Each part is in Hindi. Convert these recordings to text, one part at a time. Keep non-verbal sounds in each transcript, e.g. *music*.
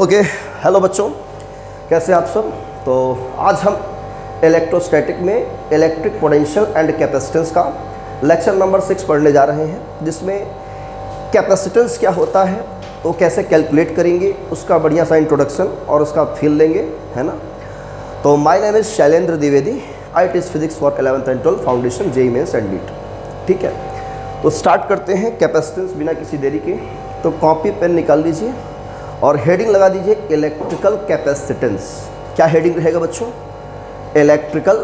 ओके हेलो बच्चों, कैसे आप सब? तो आज हम इलेक्ट्रोस्टैटिक में इलेक्ट्रिक पोटेंशियल एंड कैपेसिटेंस का लेक्चर नंबर सिक्स पढ़ने जा रहे हैं, जिसमें कैपेसिटेंस क्या होता है वो कैसे कैलकुलेट करेंगे, उसका बढ़िया सा इंट्रोडक्शन और उसका फील लेंगे, है ना? तो my name is Shailendra Dwivedi I T physics for eleventh and twelfth foundation JEE Mains and NEET ठीक है? तो स्टार्ट करते हैं कैपेसिटेंस बिना किसी देरी के। तो कॉपी पेन निकाल लीजिए। और हेडिंग लगा दीजिए इलेक्ट्रिकल कैपेसिटेंस क्या हेडिंग रहेगा बच्चों? इलेक्ट्रिकल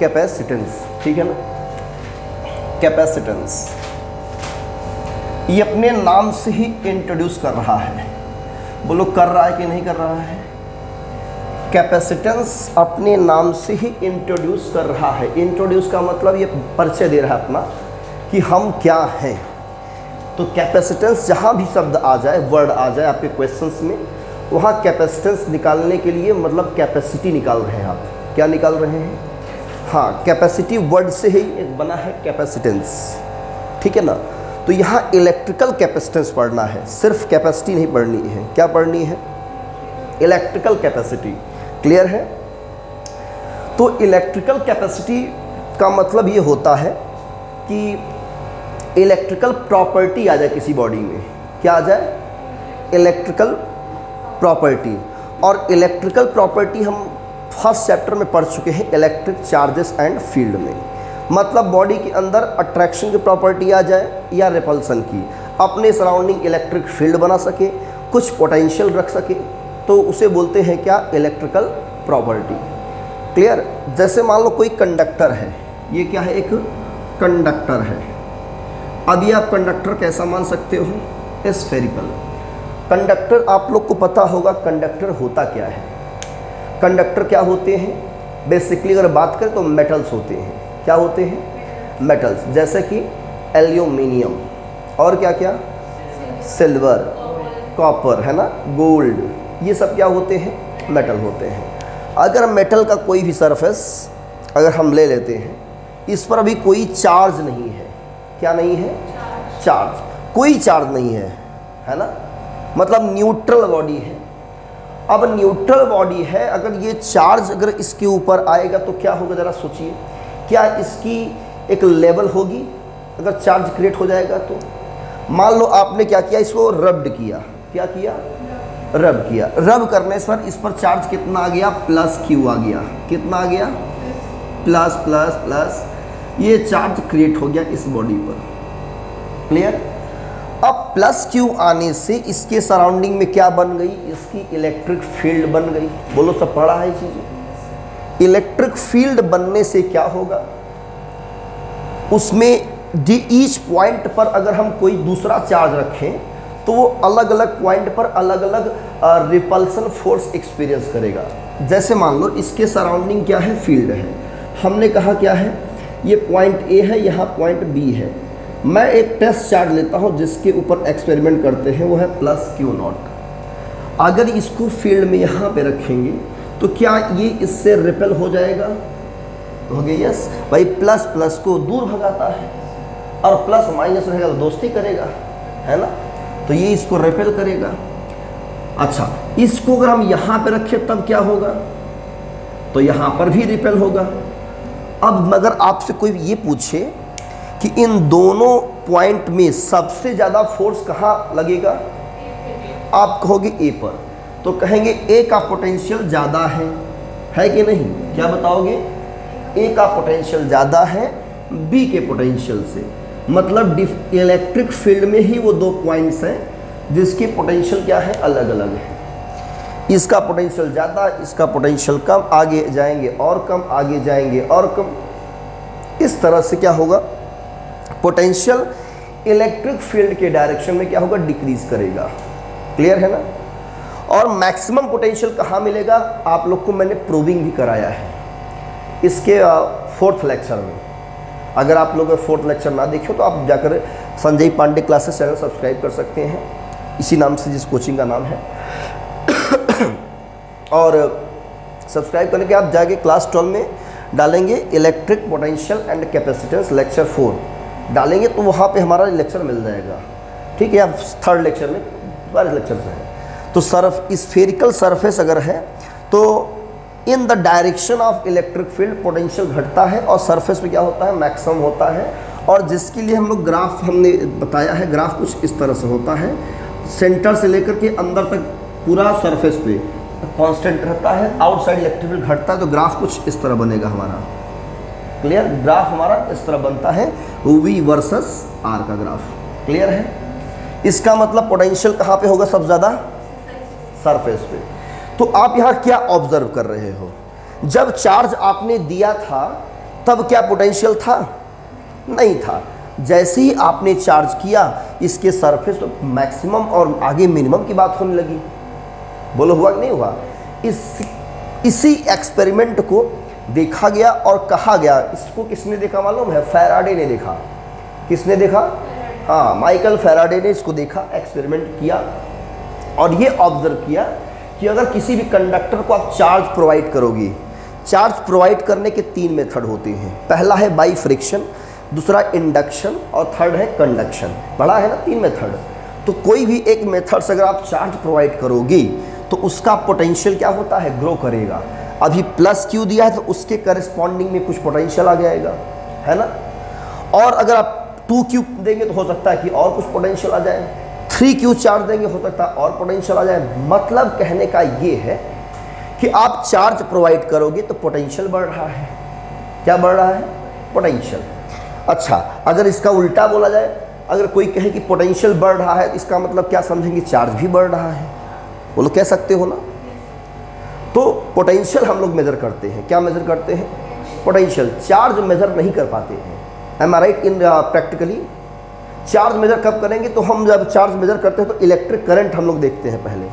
कैपेसिटेंस ठीक है ना? कैपेसिटेंस ये अपने नाम से ही इंट्रोड्यूस कर रहा है। बोलो कर रहा है कि नहीं कर रहा है? कैपेसिटेंस अपने नाम से ही इंट्रोड्यूस कर रहा है। इंट्रोड्यूस का मतलब ये परिचय दे रहा है अपना कि हम क्या हैं। तो कैपेसिटेंस जहाँ भी शब्द आ जाए वर्ड आ जाए आपके क्वेश्चंस में, वहाँ कैपेसिटेंस निकालने के लिए मतलब कैपेसिटी निकाल रहे हैं आप। क्या निकाल रहे हैं? हाँ कैपेसिटी वर्ड से ही एक बना है कैपेसिटेंस ठीक है ना? तो यहाँ इलेक्ट्रिकल कैपेसिटेंस पढ़ना है। सिर्फ़ कैपेसिटी नहीं पढ़नी है। क्या पढ़नी है? इलेक्ट्रिकल कैपेसिटी क्लियर है? तो इलेक्ट्रिकल कैपेसिटी का मतलब ये होता है कि इलेक्ट्रिकल प्रॉपर्टी आ जाए किसी बॉडी में। क्या आ जाए? Electrical property. और इलेक्ट्रिकल प्रॉपर्टी हम फ़र्स्ट चैप्टर में पढ़ चुके हैं, इलेक्ट्रिक चार्जेस एंड फ़ील्ड में। मतलब बॉडी के अंदर अट्रैक्शन की प्रॉपर्टी आ जाए या रिपल्सन की। अपने सराउंडिंग इलेक्ट्रिक फ़ील्ड बना सके, कुछ पोटेंशियल रख सके तो उसे बोलते हैं क्या? Electrical property. क्लियर? जैसे मान लो कोई कंडक्टर है, ये क्या है? एक कंडक्टर है। ये आप कंडक्टर कैसा मान सकते हो? स्फेरिकल कंडक्टर आप लोग को पता होगा कंडक्टर होता क्या है। कंडक्टर क्या होते हैं? बेसिकली अगर बात करें तो मेटल्स होते हैं। क्या होते हैं? मेटल्स जैसे कि एल्यूमिनियम और क्या क्या? सिल्वर कॉपर है ना? गोल्ड ये सब क्या होते हैं? मेटल होते हैं। अगर मेटल का कोई भी सरफेस अगर हम ले लेते हैं, इस पर अभी कोई चार्ज नहीं है। क्या नहीं है? चार्ज कोई चार्ज नहीं है है ना? मतलब न्यूट्रल बॉडी है। अब न्यूट्रल बॉडी है, अगर ये चार्ज अगर इसके ऊपर आएगा तो क्या होगा ज़रा सोचिए। क्या इसकी एक लेवल होगी? अगर चार्ज क्रिएट हो जाएगा तो। मान लो आपने क्या किया? इसको रब्ड किया। क्या किया? रब किया। रब करने पर इस पर चार्ज कितना आ गया? प्लस क्यू आ गया। कितना आ गया? प्लस प्लस प्लस ये चार्ज क्रिएट हो गया इस बॉडी पर। क्लियर अब प्लस क्यू आने से इसके सराउंडिंग में क्या बन गई? इसकी इलेक्ट्रिक फ़ील्ड बन गई। बोलो, सब पढ़ा है चीज़ें? इलेक्ट्रिक फ़ील्ड बनने से क्या होगा? उसमें डी ईच पॉइंट पर अगर हम कोई दूसरा चार्ज रखें तो वो अलग अलग पॉइंट पर अलग अलग रिपल्सन फोर्स एक्सपीरियंस करेगा। जैसे मान लो, इसके सराउंडिंग क्या है? फ़ील्ड है। हमने कहा क्या है? ये पॉइंट ए है, यहाँ पॉइंट बी है। मैं एक टेस्ट चार्ज लेता हूँ, जिसके ऊपर एक्सपेरिमेंट करते हैं, वो है प्लस क्यू नॉट अगर इसको फ़ील्ड में यहाँ पे रखेंगे तो क्या ये इससे रिपेल हो जाएगा? हो गया यस भाई प्लस प्लस को दूर भगाता है, और प्लस माइनस रहेगा तो दोस्ती करेगा, है ना? तो ये इसको रिपेल करेगा। अच्छा इसको अगर हम यहाँ पे रखें, तब क्या होगा? तो यहाँ पर भी रिपेल होगा। अब मगर आपसे कोई ये पूछे कि इन दोनों पॉइंट में सबसे ज़्यादा फोर्स कहाँ लगेगा? आप कहोगे ए पर। तो कहेंगे ए का पोटेंशियल ज़्यादा है। है कि नहीं? क्या बताओगे? ए का पोटेंशियल ज़्यादा है बी के पोटेंशियल से। मतलब इलेक्ट्रिक फ़ील्ड में ही वो दो पॉइंट्स हैं, जिसके पोटेंशियल क्या है? अलग अलग है। इसका पोटेंशियल ज़्यादा, इसका पोटेंशियल कम, आगे जाएँगे और कम, आगे जाएँगे और कम। इस तरह से क्या होगा? पोटेंशियल इलेक्ट्रिक फ़ील्ड के डायरेक्शन में क्या होगा? डिक्रीज करेगा। क्लियर है ना? और मैक्सिमम पोटेंशियल कहाँ मिलेगा? आप लोग को मैंने प्रूविंग भी कराया है। इसके फोर्थ लेक्चर में। अगर आप लोग फोर्थ लेक्चर ना देखे तो आप जाकर Sanjay Pandey classes channel subscribe कर सकते हैं। इसी नाम से जिस कोचिंग का नाम है। और सब्सक्राइब करने के आप जाके क्लास ट्वेल्व में डालेंगे electric potential and capacitance lecture four डालेंगे तो वहाँ पे हमारा लेक्चर मिल जाएगा। ठीक है आप थर्ड लेक्चर में बारह लेक्चर हैं। तो सर्फ स्फेरिकल सरफेस अगर है तो in the direction of electric field potential घटता है और सरफेस पे क्या होता है? मैक्सिमम होता है। और जिसके लिए हम लोग ग्राफ हमने बताया है ग्राफ कुछ इस तरह से होता है। सेंटर से लेकर के अंदर तक पूरा सरफेस पे कांस्टेंट रहता है आउटसाइड इलेक्ट्रिक घटता है तो ग्राफ कुछ इस तरह बनेगा हमारा। क्लियर ग्राफ हमारा इस तरह बनता है वी वर्सेस आर का ग्राफ क्लियर है? इसका मतलब पोटेंशियल कहाँ पे होगा सबसे ज़्यादा? सरफेस पे। तो आप यहाँ क्या ऑब्ज़र्व कर रहे हो? जब चार्ज आपने दिया था, तब क्या पोटेंशियल था? नहीं था। जैसे ही आपने चार्ज किया, इसके सरफेस तो मैक्सिमम और आगे मिनिमम की बात होने लगी। बोलो हुआ कि नहीं हुआ? इस इसी एक्सपेरिमेंट को देखा गया और कहा गया। इसको किसने देखा मालूम है? फैराडे ने देखा। किसने देखा? हाँ माइकल फैराडे ने इसको देखा एक्सपेरिमेंट किया और ये ऑब्ज़र्व किया कि अगर किसी भी कंडक्टर को आप चार्ज प्रोवाइड करोगी चार्ज प्रोवाइड करने के तीन मेथड होते हैं। पहला है बाई फ्रिक्शन दूसरा इंडक्शन और थर्ड है कंडक्शन बड़ा है ना तीन मेथड तो कोई भी एक मेथड से अगर आप चार्ज प्रोवाइड करोगी तो उसका पोटेंशियल क्या होता है? ग्रो करेगा। अभी प्लस क्यू दिया है तो उसके करस्पॉन्डिंग में कुछ पोटेंशियल आ जाएगा। है ना? और अगर आप टू क्यू देंगे तो हो सकता है कि और कुछ पोटेंशियल आ जाए। थ्री क्यू चार्ज देंगे, हो सकता है और पोटेंशियल आ जाए। मतलब कहने का ये है कि आप चार्ज प्रोवाइड करोगे तो पोटेंशियल बढ़ रहा है। क्या बढ़ रहा है? पोटेंशियल अच्छा अगर इसका उल्टा बोला जाए, अगर कोई कहे कि पोटेंशियल बढ़ रहा है, इसका मतलब क्या समझेंगे? चार्ज भी बढ़ रहा है। बोलो कह सकते हो ना? तो पोटेंशियल हम लोग मेजर करते हैं। क्या मेजर करते हैं? पोटेंशियल चार्ज मेजर नहीं कर पाते हैं। Am I right in practically charge measure कब करेंगे? तो हम जब चार्ज मेजर करते हैं तो इलेक्ट्रिक करंट हम लोग देखते हैं पहले।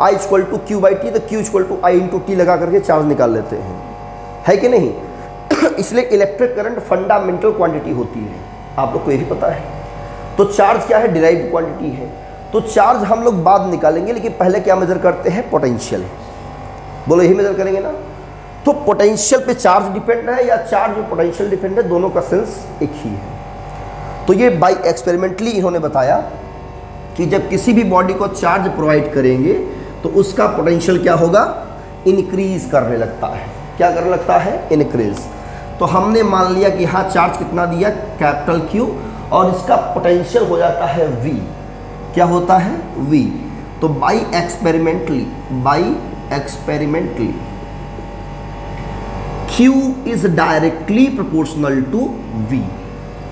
I equal to Q by T तो Q equal to I into T लगा करके चार्ज निकाल लेते हैं। है कि नहीं? *coughs* इसलिए इलेक्ट्रिक करंट फंडामेंटल क्वांटिटी होती है। आप लोग को यही पता है। तो चार्ज क्या है? डिराइव क्वांटिटी है। तो चार्ज हम लोग बाद निकालेंगे, लेकिन पहले क्या मेजर करते हैं? पोटेंशियल बोलो, यही मेजर करेंगे ना? तो पोटेंशियल पे चार्ज डिपेंड है, या चार्ज पोटेंशियल डिपेंड है, दोनों का सेंस एक ही है। तो ये बाई एक्सपेरिमेंटली इन्होंने बताया कि जब किसी भी बॉडी को चार्ज प्रोवाइड करेंगे तो उसका पोटेंशियल क्या होगा? इनक्रीज करने लगता है। क्या करने लगता है? इनक्रीज तो हमने मान लिया कि हाँ चार्ज कितना दिया? कैपिटल क्यू और इसका पोटेंशियल हो जाता है वी क्या होता है? वी तो by experimentally by experimentally Q is directly proportional to V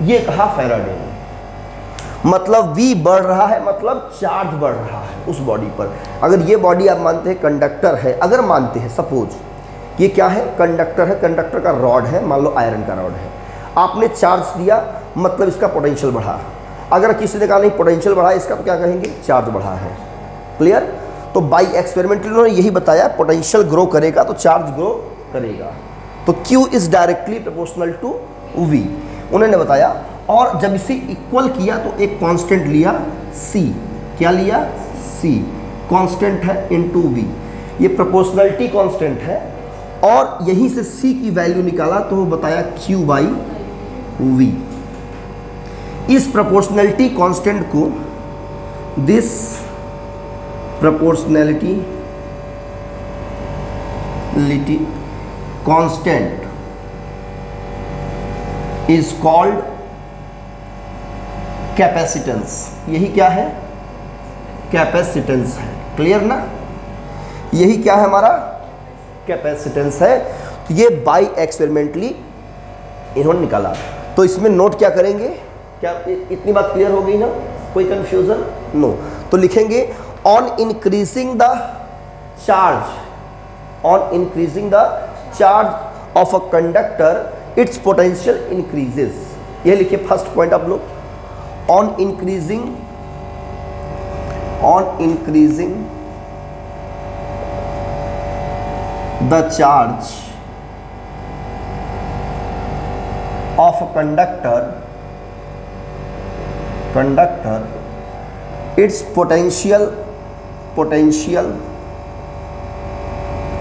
ये कहा फेराडे ने। मतलब V बढ़ रहा है मतलब चार्ज बढ़ रहा है उस बॉडी पर। अगर ये बॉडी आप मानते हैं कंडक्टर है, अगर मानते हैं सपोज़ ये क्या है? कंडक्टर है कंडक्टर का रॉड है, मान लो आयरन का रॉड है। आपने चार्ज दिया मतलब इसका पोटेंशियल बढ़ा। अगर किसी ने कहा, नहीं पोटेंशियल बढ़ा इसका तो क्या कहेंगे? चार्ज बढ़ा है। क्लियर तो बाई एक्सपेरिमेंटल उन्होंने यही बताया पोटेंशियल ग्रो करेगा तो चार्ज ग्रो करेगा। तो Q is directly proportional to V उन्होंने बताया, और जब इसे इक्वल किया तो एक कांस्टेंट लिया C क्या लिया? C कांस्टेंट है इन टू वी ये प्रोपोर्शनलिटी कांस्टेंट है, और यहीं से C की वैल्यू निकाला तो वो बताया Q बाई वी इस प्रोपोर्शनलिटी कांस्टेंट को दिस प्रोपोर्शनैलिटी लिटी कांस्टेंट इज़ कॉल्ड कैपेसिटेंस यही क्या है? कैपेसिटेंस है। क्लियर ना? यही क्या है हमारा? कैपेसिटेंस है। तो ये बाई एक्सपेरिमेंटली इन्होंने निकाला। तो इसमें नोट क्या करेंगे? क्या इतनी बात क्लियर हो गई ना? कोई कंफ्यूजन नो तो लिखेंगे on increasing the charge on increasing the charge of a conductor its potential increases ये लिखिए फ़र्स्ट पॉइंट आप लोग. On increasing on increasing the charge of a conductor conductor its potential potential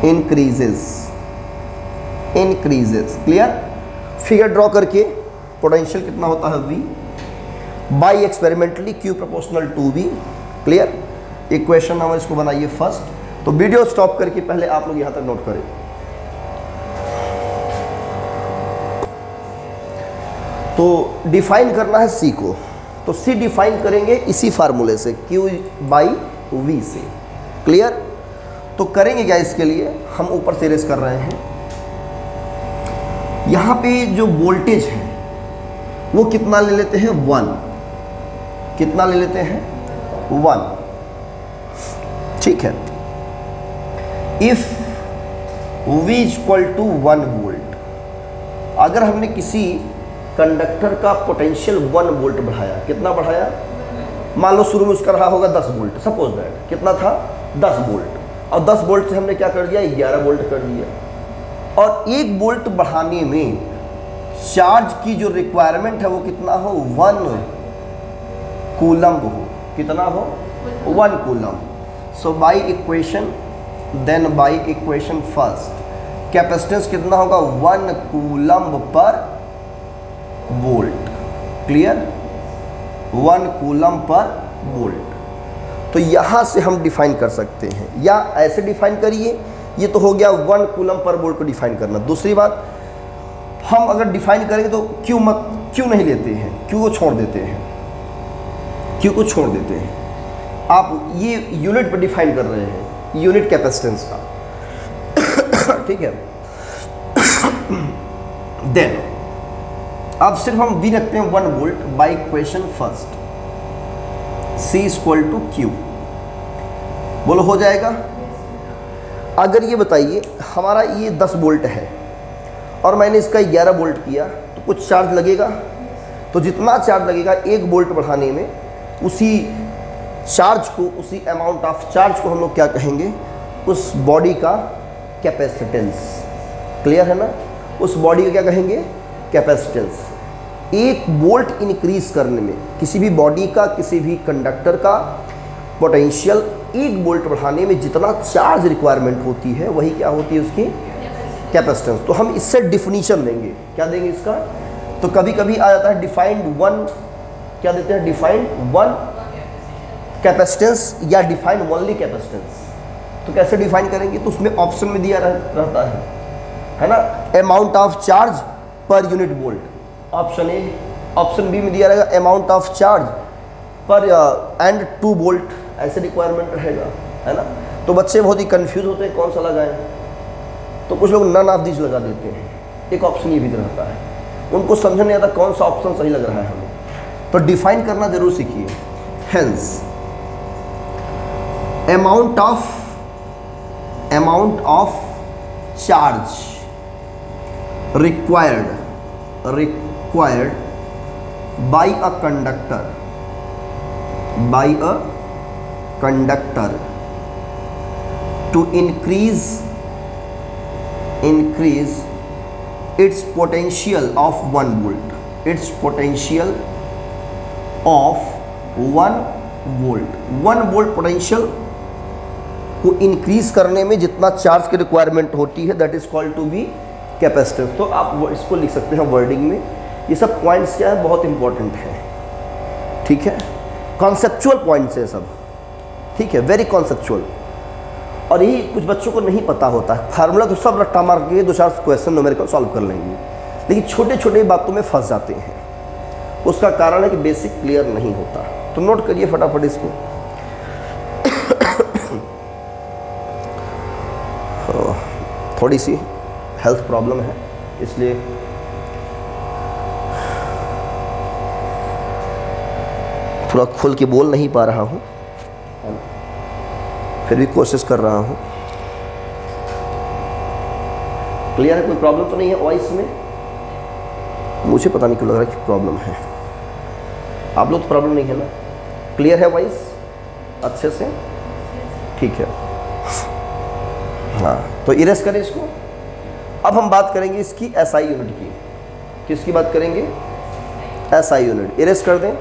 increases increases clear figure draw करके पोटेंशियल कितना होता है V by experimentally Q proportional to V clear equation number इसको बनाइए फ़र्स्ट तो वीडियो स्टॉप करके पहले आप लोग यहाँ तक नोट करें। तो डिफाइन करना है सी को। तो सी डिफाइन करेंगे इसी फार्मूले से क्यू बाई वी से। क्लियर तो करेंगे क्या इसके लिए? हम ऊपर से रेस कर रहे हैं। यहाँ पे जो वोल्टेज है, वो कितना ले लेते हैं? वन कितना ले लेते हैं? वन ठीक है। If V equal to one volt अगर हमने किसी कंडक्टर का पोटेंशियल वन वोल्ट बढ़ाया। कितना बढ़ाया? मान लो शुरू में उसका रहा होगा दस वोल्ट सपोज़ दैट कितना था? दस वोल्ट और दस वोल्ट से हमने क्या कर दिया? ग्यारह वोल्ट कर दिया। और एक वोल्ट बढ़ाने में चार्ज की जो रिक्वायरमेंट है वो कितना हो? वन कूलम्ब हो। कितना हो? One coulomb so by equation then by equation first capacitance कितना होगा? One coulomb per volt clear? One coulomb per volt तो यहाँ से हम डिफाइन कर सकते हैं। या ऐसे डिफाइन करिए, ये तो हो गया वन कूलम पर वोल्ट को डिफाइन करना। दूसरी बात, हम अगर डिफाइन करेंगे तो क्यों मत, क्यों नहीं लेते हैं? क्यों को छोड़ देते हैं? क्यों को छोड़ देते हैं? आप ये यूनिट पर डिफाइन कर रहे हैं यूनिट कैपेसिटेंस का। *coughs* ठीक है? *coughs* देन अब सिर्फ़ हम वी रखते हैं one volt by question first C equal to Q बोलो, हो जाएगा? अगर ये बताइए, हमारा ये 10 वोल्ट है और मैंने इसका 11 वोल्ट किया तो कुछ चार्ज लगेगा? तो जितना चार्ज लगेगा एक वोल्ट बढ़ाने में, उसी चार्ज को, उसी अमाउंट ऑफ़ चार्ज को हम लोग क्या कहेंगे? उस बॉडी का कैपेसिटेंस क्लियर है ना? उस बॉडी का क्या कहेंगे? कैपेसिटेंस एक वोल्ट इंक्रीज करने में किसी भी बॉडी का किसी भी कंडक्टर का पोटेंशियल एक वोल्ट बढ़ाने में जितना चार्ज रिक्वायरमेंट होती है वही क्या होती है उसकी? कैपेसिटेंस तो हम इससे डिफिनीशन देंगे। क्या देंगे इसका? तो कभी कभी आ जाता है डिफाइंड वन क्या देते हैं? डिफाइंड वन कैपेसिटेंस या डिफाइंड ओनली कैपेसिटेंस तो कैसे डिफाइन करेंगे? तो उसमें ऑप्शन में दिया रह, रहता है। है ना? Amount of charge per unit volt option A, option B में दिया रहेगा amount of charge per and to volt ऐसे रिक्वायरमेंट रहेगा, है ना? तो बच्चे बहुत ही कंफ्यूज होते हैं, कौन सा लगाएँ? तो कुछ लोग नन ऑफ़ दिस लगा देते हैं। एक ऑप्शन ये भी तो रहता है। उनको समझ नहीं आता कौन सा ऑप्शन सही लग रहा है हमें। तो डिफाइन करना ज़रूर सीखिए। Hence amount of amount of charge required required by a conductor. By a conductor. To increase increase its potential of 1 volt. Its potential of 1 volt 1 volt potential को इंक्रीज करने में जितना चार्ज की रिक्वायरमेंट होती है that is called to be capacitance तो आप इसको लिख सकते हैं वर्डिंग में. ये सब पॉइंट्स क्या है? बहुत इंपॉर्टेंट है। ठीक है? कॉन्सेप्चुअल पॉइंट्स है सब। ठीक है? वेरी कॉन्सेप्चुअल और यही कुछ बच्चों को नहीं पता होता। है फार्मूला तो सब रट्टा मार के दो चार क्वेश्चन न्यूमेरिकल सॉल्व कर लेंगे। लेकिन छोटे छोटे बातों में फंस जाते हैं। उसका कारण है कि बेसिक क्लियर नहीं होता। तो नोट करिए फटाफट इसको। *coughs* थोड़ी सी हेल्थ प्रॉब्लम है, इसलिए थोड़ा खुल के बोल नहीं पा रहा हूँ। फिर भी कोशिश कर रहा हूँ। क्लियर है? कोई प्रॉब्लम तो नहीं है वॉइस में? मुझे पता नहीं क्यों लग रहा है कि प्रॉब्लम है। आप लोग तो प्रॉब्लम नहीं है ना? क्लियर है वॉइस अच्छे से? ठीक है। हाँ तो इरेस करें इसको। अब हम बात करेंगे इसकी एसआई यूनिट की। किसकी बात करेंगे? एसआई यूनिट इरेस कर दें।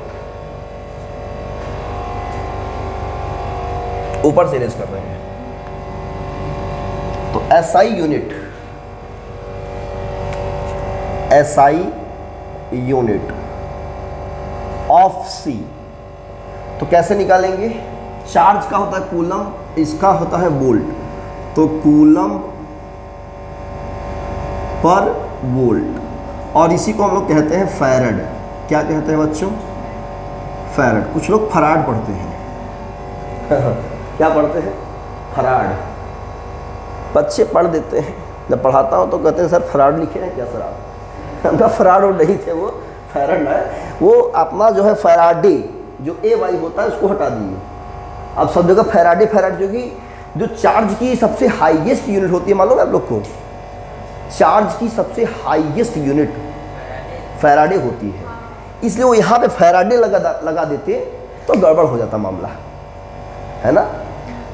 ऊपर से रेस कर रहे हैं। तो S I unit S I unit of C तो कैसे निकालेंगे? चार्ज का होता है कूलम इसका होता है वोल्ट। तो कूलम पर वोल्ट। और इसी को हम लोग कहते हैं फैरड। क्या कहते हैं बच्चों? फैरड। कुछ लोग फराड पढ़ते हैं। क्या पढ़ते हैं? फराड। बच्चे पढ़ देते हैं। जब पढ़ाता हूँ तो कहते हैं, सर, फराड लिखे हैं क्या, सर आप? *laughs* फराड और नहीं थे वो। फैरड है। वो अपना जो है फैराडे, जो ए वाई होता है, उसको हटा दिए। अब सब जगह फैराडे, फैराड, जो कि जो चार्ज की सबसे हाईएस्ट यूनिट होती है, मालूम है आप लोग को? चार्ज की सबसे हाईएस्ट यूनिट फैराडे होती है। इसलिए वो यहाँ पे फैराडे लगा लगा देते तो गड़बड़ हो जाता मामला। है ना?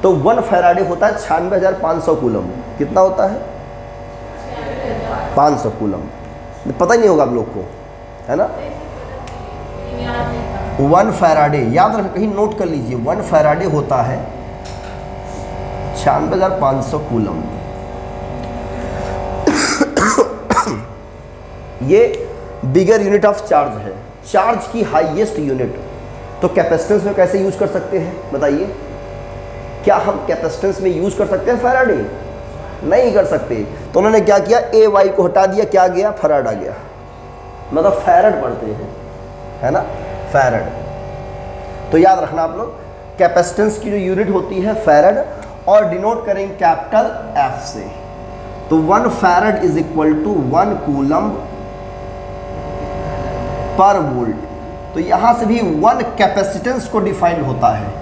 तो वन फेराडे होता है छियानवे हज़ार पाँच सौ कूलम। कितना होता है? पाँच सौ कूलम। पता ही नहीं होगा आप लोग को, है ना? वन फेराडे, याद रख, कहीं नोट कर लीजिए, वन फैराडे होता है छियानवे हज़ार पाँच सौ कूलम। *coughs* ये बिगर यूनिट ऑफ़ चार्ज है। चार्ज की हाईएस्ट यूनिट तो कैपेसिटेंस में कैसे यूज़ कर सकते हैं? बताइए। क्या हम कैपेसिटेंस में यूज़ कर सकते हैं फैराडे? नहीं कर सकते। तो उन्होंने क्या किया? ए वाई को हटा दिया, क्या गया? फराड आ गया। मतलब फैरड पढ़ते हैं, है ना? फैरड। तो याद रखना आप लोग, कैपेसिटेंस की जो यूनिट होती है फैरड, और डिनोट करेंगे कैपिटल एफ़ से। तो one farad is equal to one coulomb per volt. तो यहाँ से भी वन कैपेसिटेंस को डिफाइंड होता है।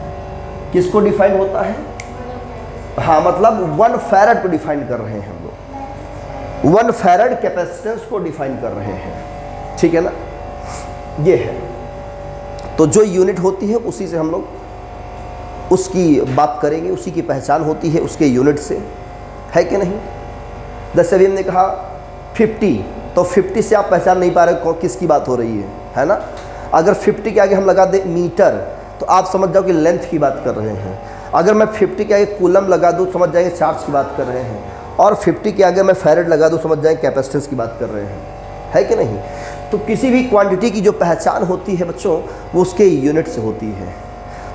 किसको डिफाइन होता है? हाँ मतलब वन फैरड को डिफाइन कर रहे हैं हम लोग। वन फैरड कैपेसिटेंस को डिफाइन कर रहे हैं। ठीक है ना? ये है। तो जो यूनिट होती है, उसी से हम लोग उसकी बात करेंगे, उसी की पहचान होती है उसके यूनिट से। है कि नहीं? जैसे अभी हमने कहा 50 तो 50 से आप पहचान नहीं पा रहे किसकी बात हो रही है? है ना? अगर 50 के आगे हम लगा दें मीटर तो आप समझ जाओ कि लेंथ की बात कर रहे हैं। अगर मैं 50 के आगे कूलम लगा दूँ, समझ जाएँगे चार्ज की बात कर रहे हैं। और 50 के आगे मैं फेरेड लगा दूँ, समझ जाएँगे कैपेसिटेंस की बात कर रहे हैं। है कि नहीं? तो किसी भी क्वांटिटी की जो पहचान होती है बच्चों, वो उसके यूनिट से होती है।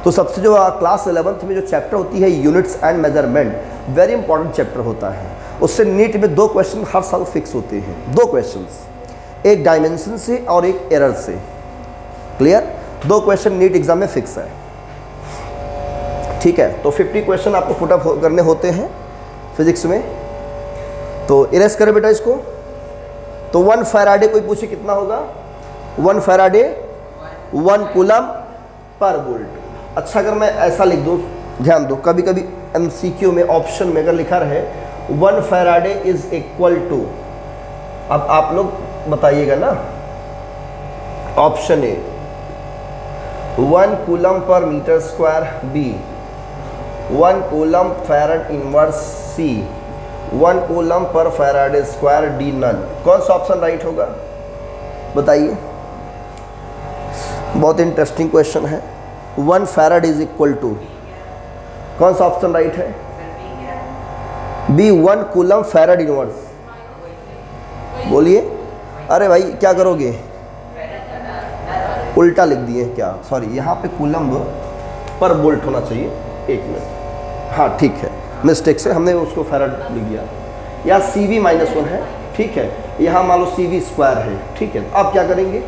तो सबसे जो क्लास एलेवंथ में जो चैप्टर होती है units and measurement very important chapter होता है। उससे नीट में दो क्वेश्चन हर साल फिक्स होते हैं। दो क्वेश्चन एक डायमेंशन से और एक एरर से। क्लियर दो क्वेश्चन नीट एग्ज़ाम में फिक्स है। ठीक है तो 50 क्वेश्चन आपको फुटअप करने होते हैं फिजिक्स में। तो इरेज करें बेटा इसको। तो वन फैराडे कोई पूछे कितना होगा? वन फैराडे वन कुलम पर वोल्ट अच्छा अगर मैं ऐसा लिख दूँ, ध्यान दो कभी कभी एम में ऑप्शन में अगर लिखा रहे one farad is equal to अब आप लोग बताइएगा ना। Option A one coulomb per metre square B one coulomb farad inverse C one coulomb per farad square D none कौन सा ऑप्शन राइट होगा? बताइए। बहुत इंटरेस्टिंग क्वेश्चन है। One farad is equal to कौन सा ऑप्शन राइट है? B one coulomb farad inverse बोलिए। अरे भाई, क्या करोगे? उल्टा लिख दिए क्या? सॉरी यहाँ पे कूलम्ब पर बोल्ट होना चाहिए। एक मिनट। हाँ ठीक है। मिस्टेक से हमने उसको फेरड लिख दिया। या सी वी माइनस वन है, ठीक है। यहाँ मान लो सी वी स्क्वायर है, ठीक है। आप क्या करेंगे?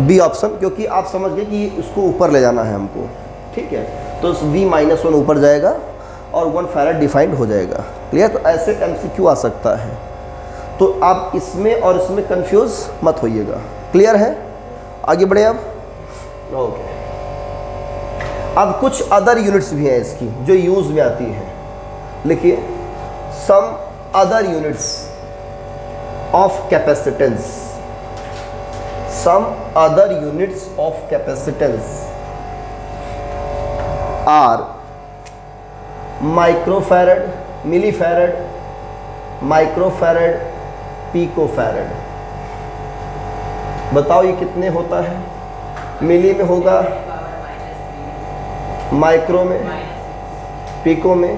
बी ऑप्शन क्योंकि आप समझ गए कि उसको ऊपर ले जाना है हमको, ठीक है। तो वी माइनस वन ऊपर जाएगा और वन फेरड डिफाइंड हो जाएगा। क्लियर तो ऐसे एम आ सकता है। तो आप इसमें और इसमें कन्फ्यूज़ मत होइएगा। क्लियर है? आगे बढ़े अब ओके अब कुछ अदर यूनिट्स भी हैं इसकी जो यूज़ में आती है। लिखिए some other units of capacitance some other units of capacitance are microfarad millifarad microfarad picofarad बताओ ये कितने होता है? मिली में होगा? माइक्रो में? पिको में?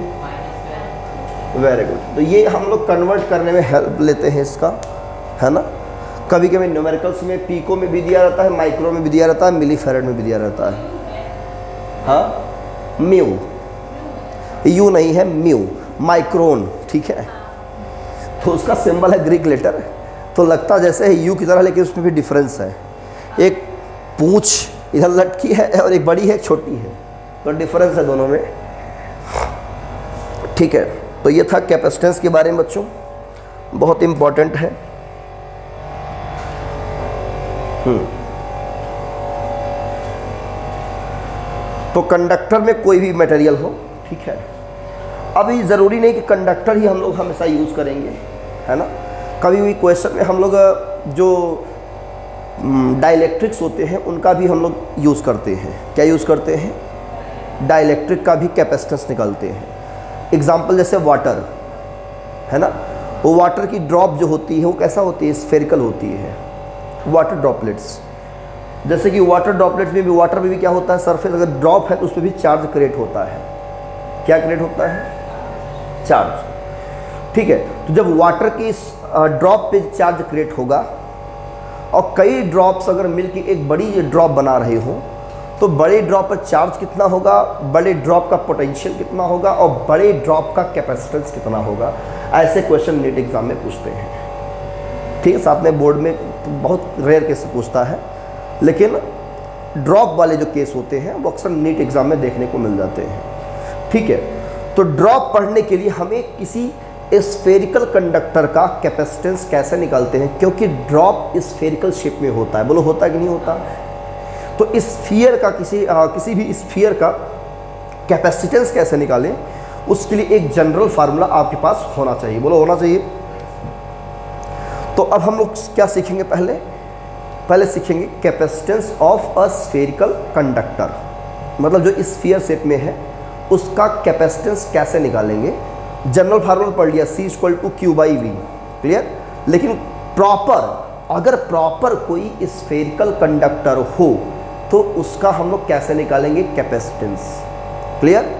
वेरी गुड तो ये हम लोग कन्वर्ट करने में हेल्प लेते हैं इसका, है ना? कभी कभी न्यूमेरिकल्स में पीको में भी दिया रहता है माइक्रो में भी दिया रहता है मिली फेरेड में भी दिया रहता है। हाँ? म्यू यू नहीं है म्यू माइक्रोन ठीक है? तो उसका सिंबल है ग्रीक लेटर तो लगता जैसे है यू की तरह, लेकिन उसमें भी डिफरेंस है। एक पूछ इधर लटकी है और एक बड़ी है, एक छोटी है। तो डिफरेंस है दोनों में। ठीक है तो ये था कैपेसिटेंस के बारे में बच्चों। बहुत इंपॉर्टेंट है। हम्म। तो कंडक्टर में कोई भी मटेरियल हो, ठीक है। अभी ज़रूरी नहीं कि कंडक्टर ही हम लोग हमेशा यूज़ करेंगे, है ना? कभी भी क्वेश्चन में हम लोग जो डाइलेक्ट्रिक्स होते हैं, उनका भी हम लोग यूज़ करते हैं। क्या यूज़ करते हैं? डाइलेक्ट्रिक का भी कैपेसिटेंस निकालते हैं। एग्ज़ाम्पल जैसे वाटर है ना? वो वाटर की ड्रॉप जो होती है, वो कैसा होती है? स्फेरिकल होती है। वाटर ड्रॉपलेट्स जैसे कि वाटर ड्रॉपलेट्स में भी वाटर में भी क्या होता है? सरफेस अगर ड्रॉप है तो उस पर भी चार्ज क्रिएट होता है। क्या क्रिएट होता है? चार्ज ठीक है तो जब वाटर की ड्रॉप पे चार्ज क्रिएट होगा। और कई ड्रॉप्स अगर मिलके एक बड़ी ड्रॉप बना रहे हो तो बड़े ड्रॉप पर चार्ज कितना होगा, बड़े ड्रॉप का पोटेंशियल कितना होगा, और बड़े ड्रॉप का कैपेसिटेंस कितना होगा? ऐसे क्वेश्चन नीट एग्ज़ाम में पूछते हैं। ठीक है, साथ में बोर्ड में बहुत रेयर केस पूछता है, लेकिन ड्रॉप वाले जो केस होते हैं, वो अक्सर नीट एग्ज़ाम में देखने को मिल जाते हैं। ठीक है तो ड्रॉप पढ़ने के लिए हमें किसी स्फेरिकल कंडक्टर का कैपेसिटेंस कैसे निकालते हैं? क्योंकि ड्रॉप स्फेरिकल शेप में होता है। बोलो होता कि नहीं होता? तो स्फीयर का किसी आ, किसी भी स्फीयर का कैपेसिटेंस कैसे निकालें? उसके लिए एक जनरल फार्मूला आपके पास होना चाहिए। बोलो होना चाहिए। तो अब हम लोग क्या सीखेंगे पहले? पहले सीखेंगे capacitance of a spherical conductor मतलब जो स्फीयर शेप में है उसका कैपेसिटेंस कैसे निकालेंगे? जनरल फार्मूला पढ़ लिया C equal to Q by V clear लेकिन प्रॉपर अगर प्रॉपर कोई स्फेरिकल कंडक्टर हो तो उसका हम लोग कैसे निकालेंगे? कैपेसिटेंस क्लियर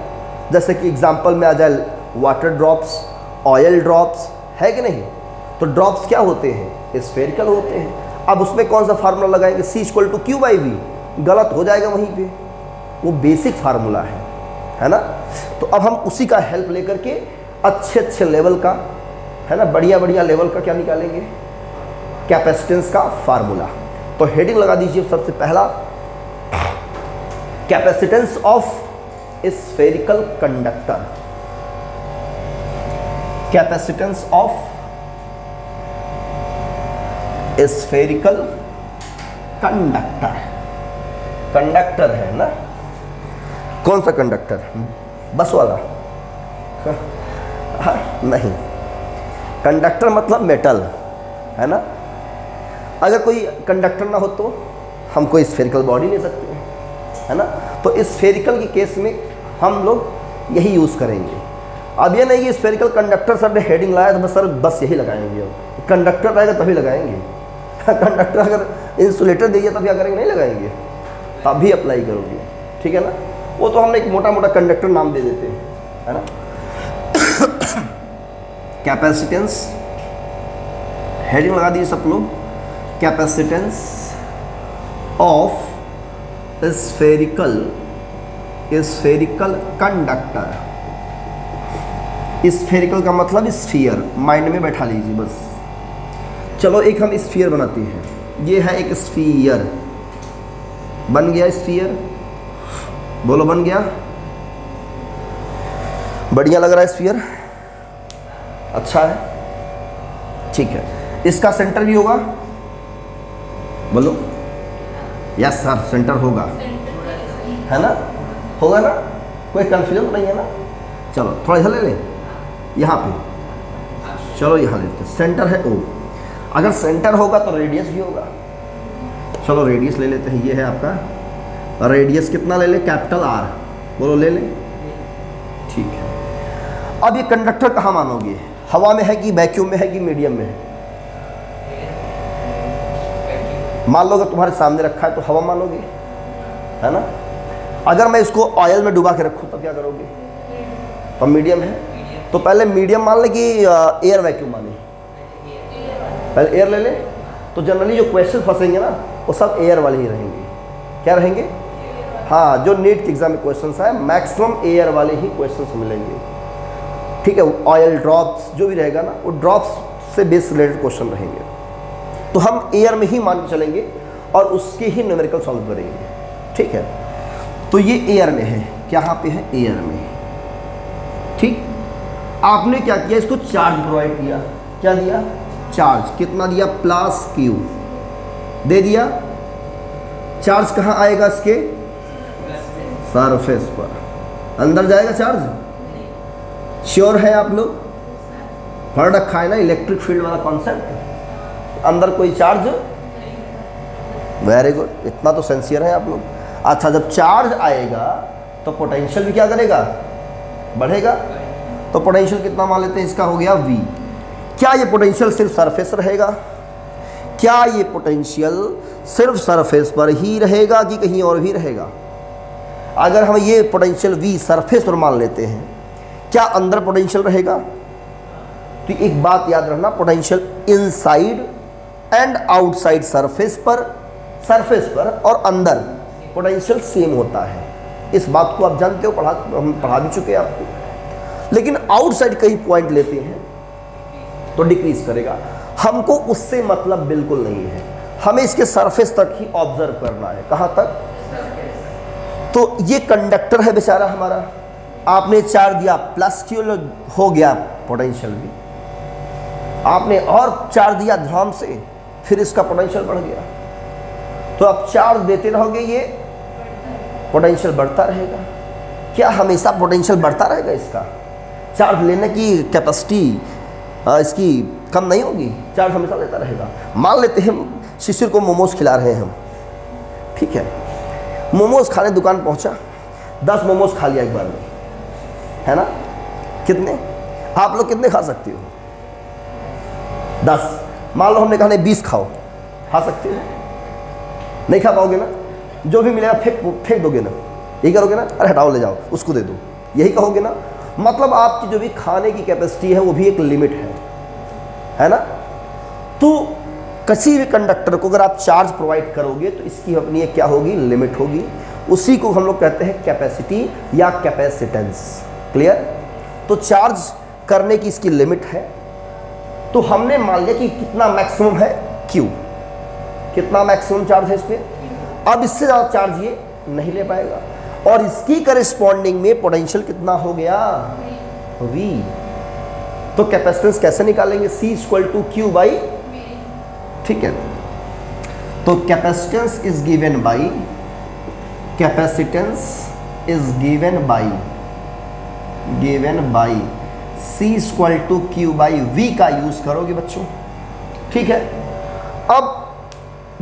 जैसे कि एग्जांपल में आ जाए वाटर ड्रॉप्स ऑयल ड्रॉप्स है कि नहीं? तो ड्रॉप्स क्या होते हैं? स्फेरिकल होते हैं। अब उसमें कौन सा फार्मूला लगाएँगे? C equal to Q by V गलत हो जाएगा वहीं पे। वो बेसिक फार्मूला है है ना? तो अब हम उसी का हेल्प लेकर के अच्छे अच्छे लेवल का, है ना, बढ़िया बढ़िया लेवल का क्या निकालेंगे? कैपेसिटेंस का फार्मूला तो हेडिंग लगा दीजिए सबसे पहला. Capacitance of spherical conductor capacitance of spherical conductor conductor है ना? कौन सा कंडक्टर बस वाला. नहीं। कंडक्टर मतलब मेटल है ना? अगर कोई कंडक्टर ना हो तो हम कोई स्फेरिकल बॉडी ले सकते हैं, है ना? तो स्फेरिकल के केस में हम लोग यही यूज़ करेंगे। अब ये नहीं कि स्फेरिकल कंडक्टर सर ने हेडिंग लाया तो बस सर, बस यही लगाएँगे अब। कंडक्टर रहेगा तभी लगाएँगे। *laughs* कंडक्टर अगर इंसुलेटर दीजिए तभी क्या करेंगे नहीं लगाएँगे अभी अप्लाई करोगे। ठीक है ना? वो तो हमने एक मोटा मोटा कंडक्टर नाम दे देते हैं, है ना? कैपेसिटेंस हेडिंग लगा दीजिए सब लोग capacitance of spherical spherical conductor spherical का मतलब स्फीयर माइंड में बैठा लीजिए बस। चलो एक हम स्फीयर बनाते हैं। ये है एक स्फीयर बन गया स्फीयर बोलो बन गया? बढ़िया लग रहा है स्फीयर अच्छा है? ठीक है। इसका सेंटर भी होगा? बोलो। यस सर सेंटर होगा। है ना? होगा ना? कोई कंफ्यूजन नहीं है ना? चलो, थोड़ा इधर ले लें। यहाँ पे। चलो, यहाँ लेते सेंटर है ओ अगर सेंटर होगा तो रेडियस भी होगा। चलो रेडियस ले लेते हैं। ये है आपका। रेडियस कितना ले लें? कैपिटल आर बोलो, ले लें। ठीक है। अब ये कंडक्टर कहाँ मानोगे? हवा में है कि वैक्यूम में है कि मीडियम में है? मान लो अगर तुम्हारे सामने रखा है तो हवा मानोगे, है ना? अगर मैं इसको ऑयल में डुबा के रखूँ तो क्या करोगे? तो मीडियम है। तो पहले मीडियम मान ले कि एयर वैक्यूम माने पहले एयर ले ले। तो जनरली जो क्वेश्चन फंसेंगे ना, वो सब एयर वाले ही रहेंगे। क्या रहेंगे? हाँ जो नीट के एग्ज़ाम में क्वेश्चन है मैक्सिमम एयर वाले ही क्वेश्चन मिलेंगे। ठीक है ऑयल ड्रॉप्स जो भी रहेगा ना, वो ड्रॉप्स से बेस रिलेटेड क्वेश्चन रहेंगे। तो हम एयर में ही मान के चलेंगे और उसके ही न्यूमेरिकल सॉल्व करेंगे। ठीक है? तो ये एयर में है। क्या यहाँ पे है एयर में। ठीक? आपने क्या किया? इसको चार्ज प्रोवाइड किया। क्या दिया? चार्ज कितना दिया? प्लस क्यू दे दिया। चार्ज कहाँ आएगा इसके? सरफेस पर। अंदर जाएगा चार्ज श्योर है आप लोग? पढ़ रखा है ना इलेक्ट्रिक फ़ील्ड वाला कॉन्सेप्ट अंदर कोई चार्ज वेरी गुड इतना तो सेंसियर है आप लोग। अच्छा जब चार्ज आएगा तो पोटेंशियल भी क्या करेगा? बढ़ेगा। तो पोटेंशियल कितना मान लेते हैं? इसका हो गया वी क्या ये पोटेंशियल सिर्फ़ सरफेस रहेगा? क्या ये पोटेंशियल सिर्फ़ सरफेस पर ही रहेगा कि कहीं और भी रहेगा? अगर हम ये पोटेंशियल वी सरफेस पर मान लेते हैं क्या अंदर पोटेंशियल रहेगा? तो एक बात याद रखना potential inside and outside surface पर सरफेस पर और अंदर पोटेंशियल सेम होता है। इस बात को आप जानते हो पढ़ा हम पढ़ा भी चुके हैं आपको। लेकिन आउटसाइड कई पॉइंट लेते हैं तो डिक्रीज करेगा। हमको उससे मतलब बिल्कुल नहीं है। हमें इसके सरफेस तक ही ऑब्ज़र्व करना है। कहाँ तक? तो ये कंडक्टर है बेचारा हमारा। आपने चार दिया प्लस क्यू हो गया पोटेंशियल भी। आपने और चार दिया ध्राम से, फिर इसका पोटेंशियल बढ़ गया। तो आप चार्ज देते रहोगे ये पोटेंशियल बढ़ता रहेगा। क्या हमेशा पोटेंशियल बढ़ता रहेगा इसका? चार्ज लेने की कैपेसिटी इसकी कम नहीं होगी? चार्ज हमेशा लेता रहेगा। मान लेते हैं, शिशिर को मोमोज खिला रहे हैं हम। ठीक है। मोमोज खाने दुकान पहुँचा। दस मोमोज खा लिया एक बार में। है ना? कितने? आप लोग कितने खा सकते हो? दस। मान लो हमने कहा, नहीं, बीस खाओ। खा सकते हो? नहीं खा पाओगे ना? जो भी मिलेगा, फेंक फेंक दोगे ना। यही करोगे ना? अरे, हटाओ, ले जाओ। उसको दे दो। यही कहोगे ना? मतलब आपकी जो भी खाने की कैपेसिटी है, वो भी एक लिमिट है। है ना? तो किसी भी कंडक्टर को अगर आप चार्ज प्रोवाइड करोगे तो इसकी अपनी एक क्या होगी? लिमिट होगी। उसी को हम लोग कहते हैं कैपेसिटी या कैपेसिटेंस क्लियर तो चार्ज करने की इसकी लिमिट है। तो हमने मान लिया कि कितना मैक्सिमम है? क्यू कितना मैक्सिमम चार्ज है इस पर अब इससे ज़्यादा चार्ज ये नहीं ले पाएगा। और इसकी करिस्पॉन्डिंग में पोटेंशियल कितना हो गया? वी तो कैपेसिटेंस कैसे निकालेंगे? C equal to Q by ठीक है। तो capacitance is given by capacitance is given by given by C equal to Q by V का यूज़ करोगे बच्चों। ठीक है? अब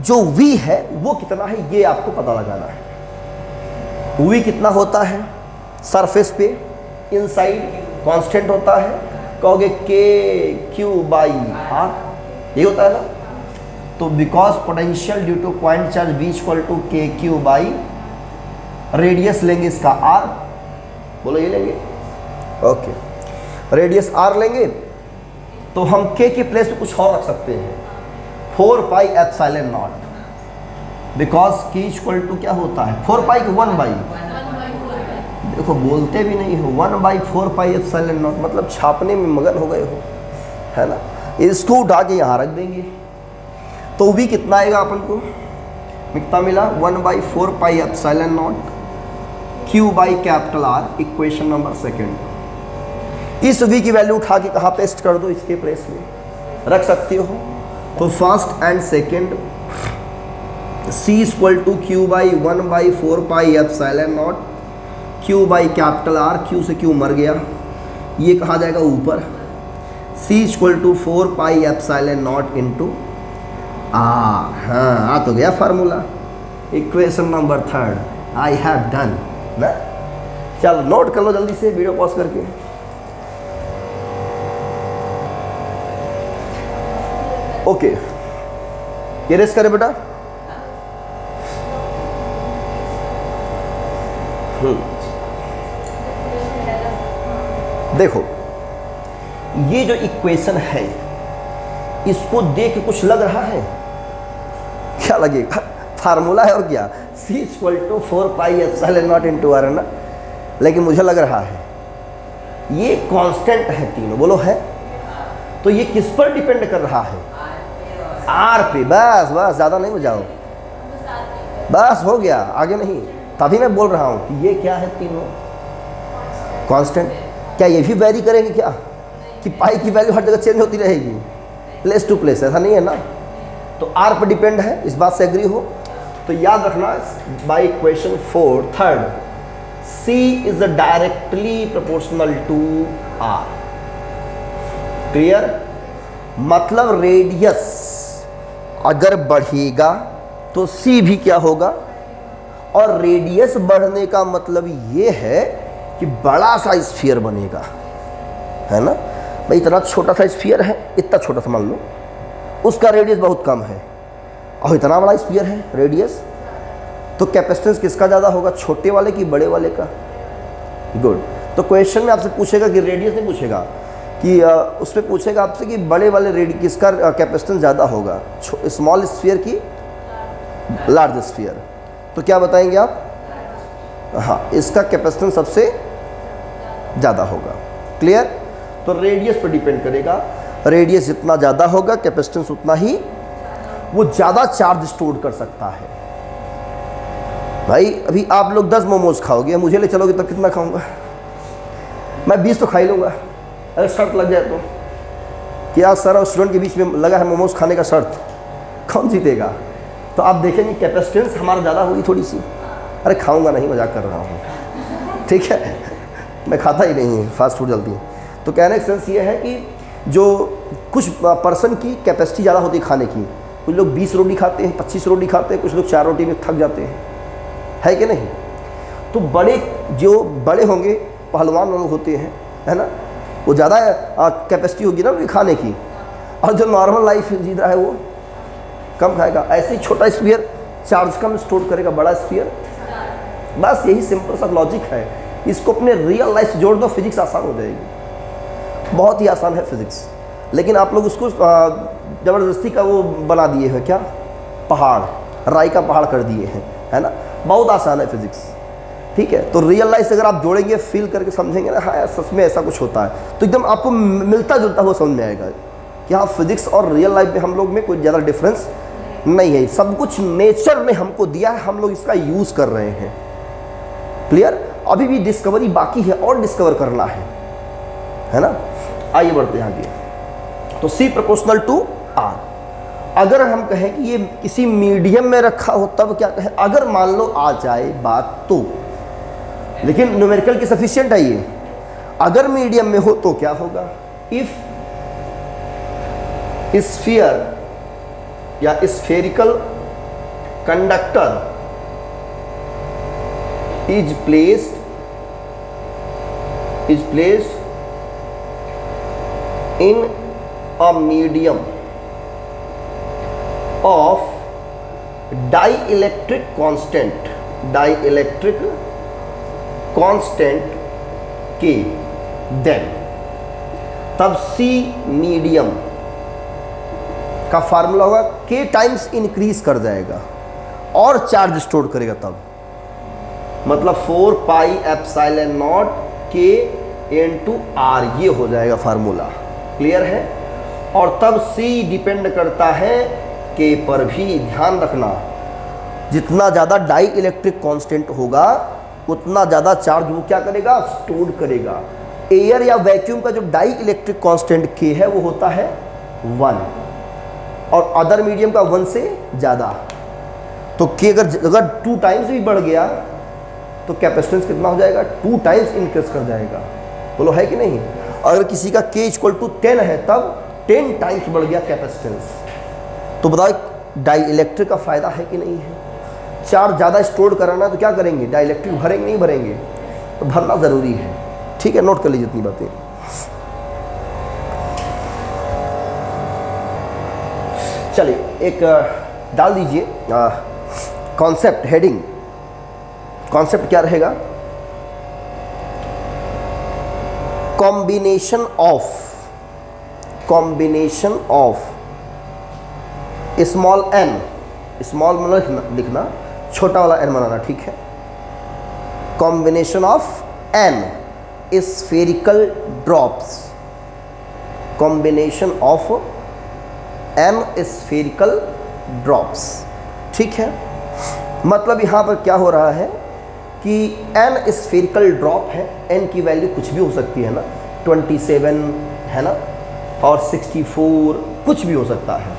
जो v है, वो कितना है, ये आपको पता लगाना है। v कितना होता है? सरफेस पे इनसाइड कांस्टेंट होता है। कहोगे के क्यू बाई आर ये होता है ना? तो because potential due to point charge V equal to K Q by radius लेंगे इसका आर बोलो, ये लेंगे। ओके रेडियस आर लेंगे तो हम के के प्लेस पे कुछ और रख सकते हैं। Four pi epsilon naught because K equal to क्या होता है? फोर पाई के वन बाई देखो, बोलते भी नहीं हो। One by four pi epsilon naught मतलब छापने में मगन हो गए हो। है ना? इसको उठा के यहाँ रख देंगे। तो भी कितना आएगा अपन को? कितना मिला। One by four pi epsilon naught Q by capital R equation number second इस वी की वैल्यू उठा के कहाँ पेस्ट कर दो? इसके प्लेस में। रख सकती हो। तो first and second C equal to Q by one by four pi epsilon naught Q by capital R Q से क्यू मर गया। ये कहा जाएगा? ऊपर। C equal to four pi epsilon naught into R हाँ आ तो गया formula equation number third I have done चलो नोट कर लो जल्दी से वीडियो पॉज करके। ओके ये रेस करे बेटा। हम्म। देखो, ये जो इक्वेशन है, इसको देख के कुछ लग रहा है? क्या लगेगा? फार्मूला है और क्या? C equal to four pi epsilon naught into R है ना? लेकिन मुझे लग रहा है, ये कांस्टेंट है तीनों, बोलो है? तो ये किस पर डिपेंड कर रहा है? आर पे, बस बस, ज़्यादा नहीं बजाओ बस, हो गया, आगे नहीं। तभी मैं बोल रहा हूँ कि ये क्या है तीनों? कांस्टेंट क्या ये भी वेरी करेंगे क्या? कि पाई की वैल्यू हर जगह चेंज होती रहेगी। प्लेस टू प्लेस ऐसा नहीं है ना? तो आर पर डिपेंड है, इस बात से एग्री हो। तो याद रखना by question four third C is directly proportional to R clear मतलब रेडियस अगर बढ़ेगा तो सी भी क्या होगा? और रेडियस बढ़ने का मतलब ये है कि बड़ा सा स्फीयर बनेगा। है ना? भाई, इतना छोटा सा स्फीयर है, इतना छोटा सा मान लो। उसका रेडियस बहुत कम है। और इतना बड़ा स्फीयर है रेडियस तो कैपेसिटेंस किसका ज़्यादा होगा? छोटे वाले की, बड़े वाले का? गुड तो क्वेश्चन में आपसे पूछेगा कि रेडियस नहीं पूछेगा। कि उसमें पूछेगा आपसे कि बड़े वाले रेडी किसका कैपेसिटेंस ज़्यादा होगा? स्मॉल स्फीयर की? लार्ज स्फीयर तो क्या बताएँगे आप? हाँ इसका कैपेसिटेंस सबसे ज़्यादा होगा। क्लियर तो रेडियस पर डिपेंड करेगा। रेडियस जितना ज़्यादा होगा कैपेसिटेंस उतना ही वो ज़्यादा चार्ज स्टोर कर सकता है। भाई, अभी आप लोग दस मोमोज खाओगे, मुझे ले चलोगे तो कितना खाऊँगा? मैं बीस तो खा ही लूँगा। अगर शर्त लग जाए तो। क्या सर और स्टूडेंट के बीच में लगा है मोमोज खाने का शर्त। कौन जीतेगा? तो आप देखेंगे कैपेसिटेंस हमारा ज़्यादा होगी थोड़ी सी अरे खाऊँगा नहीं, मज़ाक कर रहा हूँ। ठीक है? मैं खाता ही नहीं फास्ट फ़ूड जल्दी। तो कहने का सेंस ये है कि जो कुछ पर्सन की कैपेसिटी ज़्यादा होती है खाने की, कुछ लोग 20 रोटी खाते हैं 25 रोटी खाते हैं, कुछ लोग चार रोटी में थक जाते हैं। है कि नहीं? तो बड़े, जो बड़े होंगे, पहलवान लोग होते हैं, है ना? वो ज़्यादा कैपेसिटी होगी ना खाने की। और जो नॉर्मल लाइफ जी रहा है वो, कम खाएगा। ऐसे ही छोटा स्पीयर चार्ज कम स्टोर करेगा, बड़ा स्पीयर बस यही सिंपल सा लॉजिक है। इसको अपने रियल लाइफ से जोड़ दो फिजिक्स आसान हो जाएगी। बहुत ही आसान है फिजिक्स लेकिन आप लोग उसको ज़बरदस्ती का वो बना दिए हैं क्या? पहाड़। राई का पहाड़ कर दिए हैं, है ना? बहुत आसान है फिजिक्स ठीक है? तो रियल लाइफ से अगर आप जोड़ेंगे फील करके समझेंगे ना हाँ सच में ऐसा कुछ होता है। तो एकदम आपको मिलता जुलता हुआ समझ में आएगा कि हाँ फिजिक्स और रियल लाइफ में हम लोग में कोई ज़्यादा डिफरेंस नहीं है। सब कुछ नेचर ने हमको दिया है, हम लोग इसका यूज़ कर रहे हैं। क्लियर अभी भी डिस्कवरी बाकी है और डिस्कवर करना है। है ना? आइए बढ़ते हैं आगे। तो सी प्रोपोर्शनल टू आर अगर हम कहें कि ये किसी मीडियम में रखा हो, तब क्या कहें? अगर मान लो आ जाए बात तो। लेकिन न्यूमेरिकल की सफिशियंट आई है अगर मीडियम में हो तो क्या होगा? इफ़ स्फियर या spherical conductor is placed is placed in a medium of dielectric constant dielectric constant के then. तब सी मीडियम का फार्मूला होगा के टाइम्स इंक्रीज कर जाएगा और चार्ज स्टोर करेगा तब। मतलब four pi epsilon naught K into R ये हो जाएगा फार्मूला क्लियर है? और तब सी डिपेंड करता है के पर भी। ध्यान रखना, जितना ज़्यादा डाई इलेक्ट्रिक कांस्टेंट होगा उतना ज़्यादा चार्ज वो क्या करेगा? स्टोर करेगा। एयर या वैक्यूम का जो डाई इलेक्ट्रिक कांस्टेंट के है, वो होता है वन और अदर मीडियम का वन से ज़्यादा। तो के अगर अगर टू टाइम्स भी बढ़ गया तो कैपेसिटेंस कितना हो जाएगा? टू टाइम्स इंक्रीज कर जाएगा। बोलो, है कि नहीं? अगर किसी का के इक्वल टू टेन है, तब टेन टाइम्स बढ़ गया कैपेसिटेंस तो बताओ डाई इलेक्ट्रिक का फ़ायदा है कि नहीं है? चार्ज ज़्यादा स्टोर कराना तो क्या करेंगे? डाई इलेक्ट्रिक भरेंगे, नहीं भरेंगे। तो भरना ज़रूरी है। ठीक है, नोट कर लीजिए इतनी बातें। चलिए, एक डाल दीजिए। कॉन्सेप्ट हेडिंग कॉन्सेप्ट क्या रहेगा? Combination of combination of small N small मतलब लिखना। छोटा वाला एन बनाना, ठीक है? Combination of N spherical drops combination of N spherical drops ठीक है? मतलब यहाँ पर क्या हो रहा है कि एन स्फेरिकल ड्रॉप है एन की वैल्यू कुछ भी हो सकती है ना? 27 है ना? और 64 कुछ भी हो सकता है।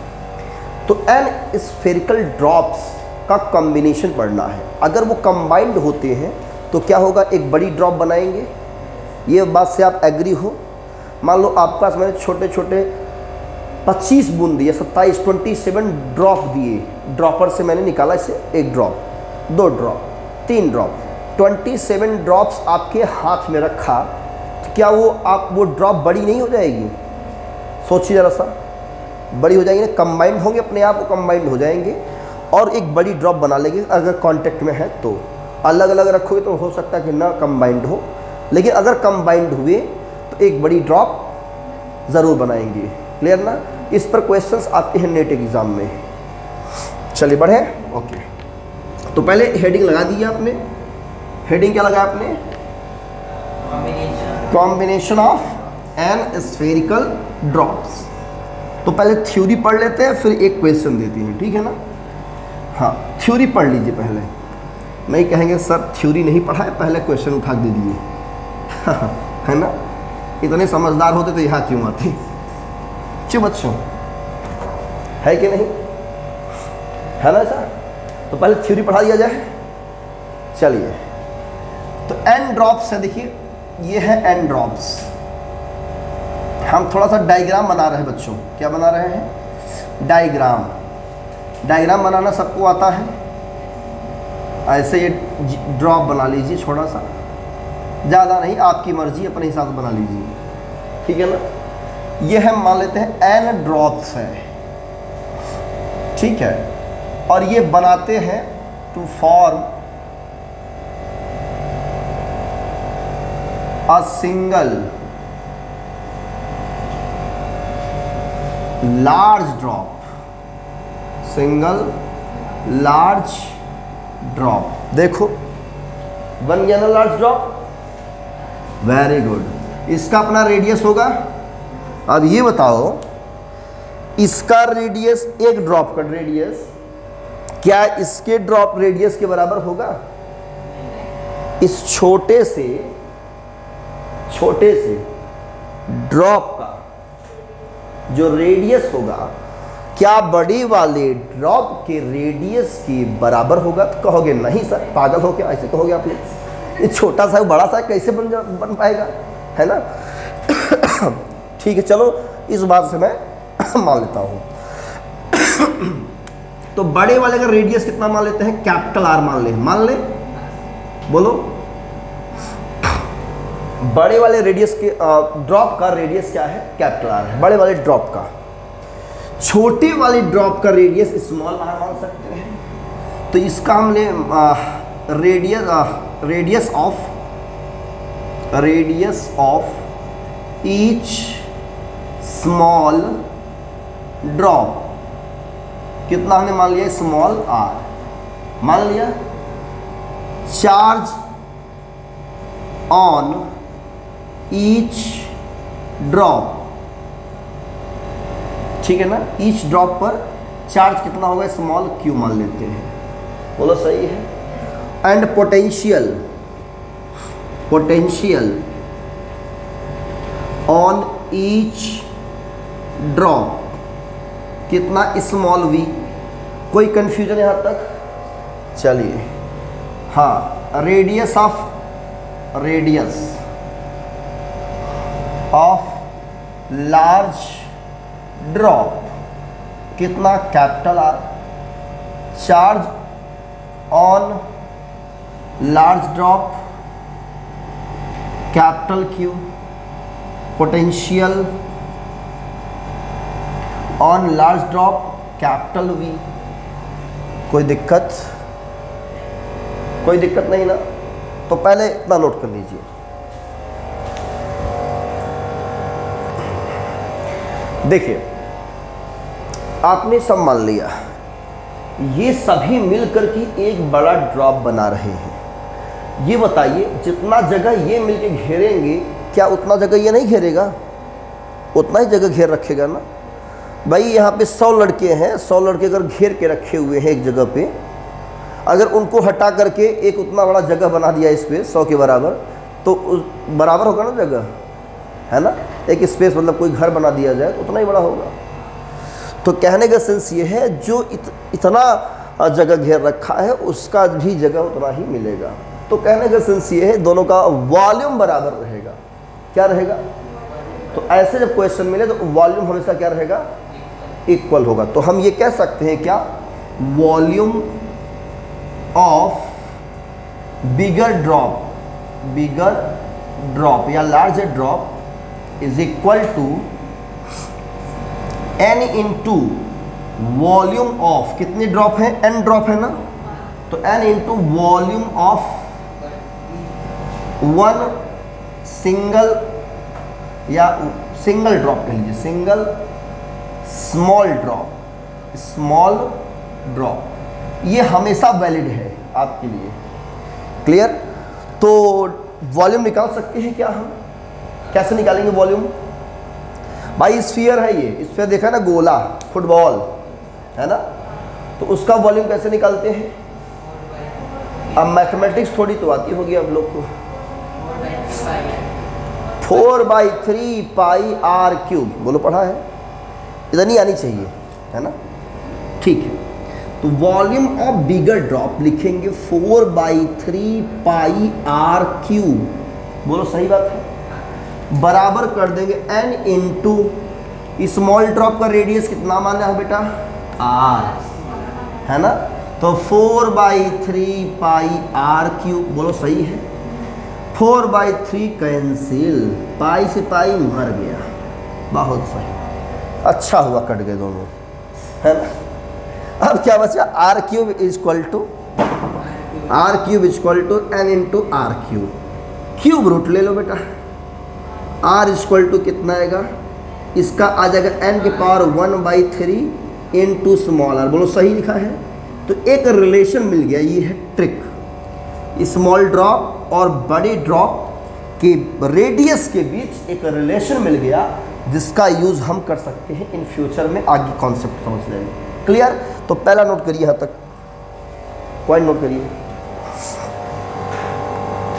तो एन स्फेरिकल ड्रॉप्स का कॉम्बिनेशन पढ़ना है। अगर वो कंबाइंड होते हैं तो क्या होगा? एक बड़ी ड्रॉप बनाएँगे। ये बात से आप एग्री हो? मान लो आपके पास मैंने छोटे छोटे 25 बूंद सत्ताईस ट्वेंटी सेवन ड्रॉप दिए। ड्रॉपर से मैंने निकाला इसे, एक ड्रॉप दो ड्रॉप तीन ड्रॉप 27 ड्रॉप्स आपके हाथ में रखा तो क्या वो आप, वो ड्रॉप बड़ी नहीं हो जाएगी? सोचिए ज़रा सा। बड़ी हो जाएगी ना? कंबाइंड होंगे अपने आप, वो कंबाइंड हो जाएँगे। और एक बड़ी ड्रॉप बना लेंगे। अगर कांटेक्ट में है तो। अलग अलग रखोगे तो हो सकता है कि ना कंबाइंड हो। लेकिन अगर कंबाइंड हुए तो एक बड़ी ड्रॉप ज़रूर बनाएँगे। क्लियर ना? इस पर क्वेश्चंस आते हैं नेट एग्ज़ाम में। चलिए बढ़े। ओके तो पहले हेडिंग लगा दी आपने। हेडिंग क्या लगाया आपने? Combination of N spherical drops तो पहले थ्योरी पढ़ लेते हैं फिर एक क्वेश्चन देती हैं। ठीक है ना? हाँ थ्योरी पढ़ लीजिए पहले। नहीं कहेंगे, सर थ्योरी नहीं पढ़ा है पहले क्वेश्चन उठा दे दिए *laughs* है ना? इतने समझदार होते तो यहाँ क्यों आते? क्यों बच्चों है कि नहीं? है ना सर तो पहले थ्योरी पढ़ा दिया जाए। चलिए। तो एन ड्रॉप्स है, देखिए, ये है एन ड्रॉप्स हम थोड़ा सा डायग्राम बना रहे हैं, बच्चों। क्या बना रहे हैं? डायग्राम डायग्राम बनाना सबको आता है। ऐसे ये ड्रॉप बना लीजिए छोटा सा। ज़्यादा नहीं, आपकी मर्ज़ी, अपने हिसाब से बना लीजिए। ठीक है ना? ये हम मान लेते हैं एन ड्रॉप्स है। ठीक है? और ये बनाते हैं to form a single large drop single large drop. देखो, बन गया ना लार्ज ड्रॉप? वेरी गुड इसका अपना रेडियस होगा। अब ये बताओ, इसका रेडियस एक ड्रॉप का रेडियस क्या इसके ड्रॉप रेडियस के बराबर होगा? इस छोटे से छोटे से ड्रॉप का जो रेडियस होगा क्या बड़ी वाले ड्रॉप के रेडियस के बराबर होगा? तो कहोगे, नहीं सर, पागल हो क्या ऐसे कहोगे आप ये छोटा सा बड़ा सा कैसे बन जा, बन पाएगा? है ना? *coughs* ठीक है, चलो, इस बात से मैं *coughs* मान लेता हूँ। *coughs* तो बड़े वाले का रेडियस कितना मान लेते हैं? कैपिटल आर मान ले। मान ले? बोलो। बड़े वाले रेडियस के ड्रॉप का रेडियस क्या है? कैपिटल आर है। बड़े वाले ड्रॉप का। छोटे वाली ड्रॉप का रेडियस स्मॉल आर मान सकते हैं। तो इसका हम ले radius radius of radius of each small drop कितना हमने मान लिया स्मॉल आर मान लिया? चार्ज ऑन ईच ड्रॉप ठीक है ना? ईच ड्रॉप पर चार्ज कितना होगा? स्मॉल क्यू मान लेते हैं। बोलो सही है? And potential potential on each drop कितना स्मॉल वी कोई कंफ्यूजन यहाँ तक? चलिए। हाँ radius of radius of large drop कितना capital R charge on large drop capital Q potential on large drop capital V कोई दिक्कत? कोई दिक्कत नहीं ना? तो पहले इतना नोट कर लीजिए। देखिए आपने सब मान लिया। ये सभी मिलकर के एक बड़ा ड्रॉप बना रहे हैं। ये बताइए, जितना जगह ये मिलके घेरेंगे, क्या उतना जगह ये नहीं घेरेगा? उतना ही जगह घेर रखेगा ना? भाई, यहाँ पे सौ लड़के हैं, सौ लड़के अगर घेर के रखे हुए हैं एक जगह पे, अगर उनको हटा करके एक उतना बड़ा जगह बना दिया इस पर सौ के बराबर तो बराबर होगा ना जगह? है ना? एक स्पेस मतलब कोई घर बना दिया जाए तो उतना ही बड़ा होगा। तो कहने का सेंस ये है जो इत, इतना जगह घेर रखा है उसका भी जगह उतना ही मिलेगा। तो कहने का सेंस ये है दोनों का वॉल्यूम बराबर रहेगा। क्या रहेगा? तो ऐसे जब क्वेश्चन मिले तो वॉल्यूम हमेशा क्या रहेगा? इक्वल होगा। तो हम ये कह सकते हैं क्या? Volume of bigger drop bigger drop या larger drop is equal to N into volume of कितनी ड्रॉप है? एन ड्रॉप है ना? तो N into volume of one single या सिंगल ड्रॉप कह लीजिए single small drop small drop ये हमेशा वैलिड है आपके लिए। क्लियर तो वॉल्यूम निकाल सकते हैं क्या हम? कैसे निकालेंगे वॉल्यूम भाई स्फीयर है ये। स्फीयर देखा ना, गोला, फुटबॉल, है ना? तो उसका वॉल्यूम कैसे निकालते हैं? अब मैथमेटिक्स थोड़ी तो आती होगी आप लोग को। Four by three pi R cube बोलो, पढ़ा है? इतनी आनी चाहिए, है ना? ठीक है। तो वॉल्यूम ऑफ़ बिगर ड्रॉप लिखेंगे four by three pi R cube बोलो, सही बात है? बराबर कर देंगे N into small drop का रेडियस कितना माना है बेटा? आर है ना? तो four by three pi R cube बोलो सही है? Four by three cancel pi से पाई मर गया। बहुत सही। अच्छा हुआ कट गए दोनों। है ना? अब क्या बचा R cube is equal to R cube is equal to N into R cube cube root ले लो बेटा। आर इक्वल टू कितना आएगा? इसका आ जाएगा एन के power one by three into small R बोलो, सही लिखा है? तो एक रिलेशन मिल गया, ये है ट्रिक स्मॉल ड्रॉप और बड़ी ड्रॉप के रेडियस के बीच एक रिलेशन मिल गया, जिसका यूज़ हम कर सकते हैं इन फ्यूचर में आगे कॉन्सेप्ट समझ लेंगे क्लियर तो पहला नोट करिए यहाँ तक। पॉइंट नोट करिए।